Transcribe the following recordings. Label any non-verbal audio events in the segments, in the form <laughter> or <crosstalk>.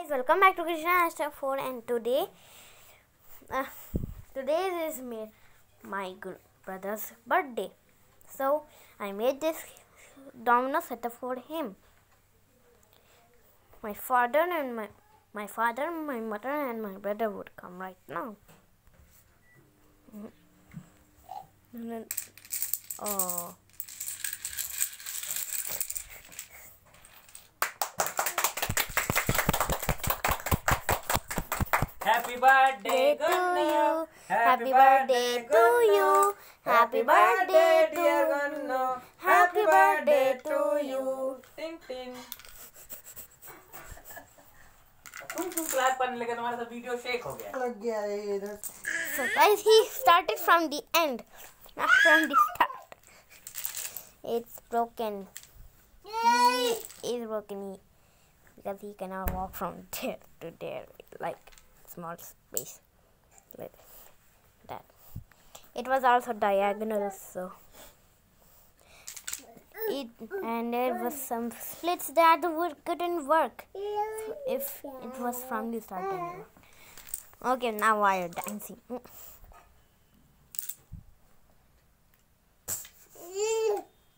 guys welcome back to Krishnav Hashtag 4 and today uh, today is my, brother's birthday. So i made this domino setup for him. My father and my my father my mother and my brother would come right now. Mhm. and then oh Happy birthday to you. Gannu. Happy birthday to you. Happy birthday to dear you. Gannu. Happy birthday to you. टिंग टिंग तुम क्यों clap करने लगे तुम्हारा तो video shake हो गया लग गया ये इधर So guys, he started from the end, not from the start. It's broken. He is broken he, because he cannot walk from <laughs> there to there like small space like that. It was also diagonal, so it and there was some splits that would couldn't work if it was from the start. Okay, now I am dancing.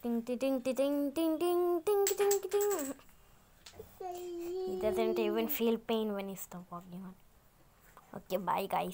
Ding ding ding ding ding ding ding ding ding. He doesn't even feel pain when he stops walking on. Okay, bye guys.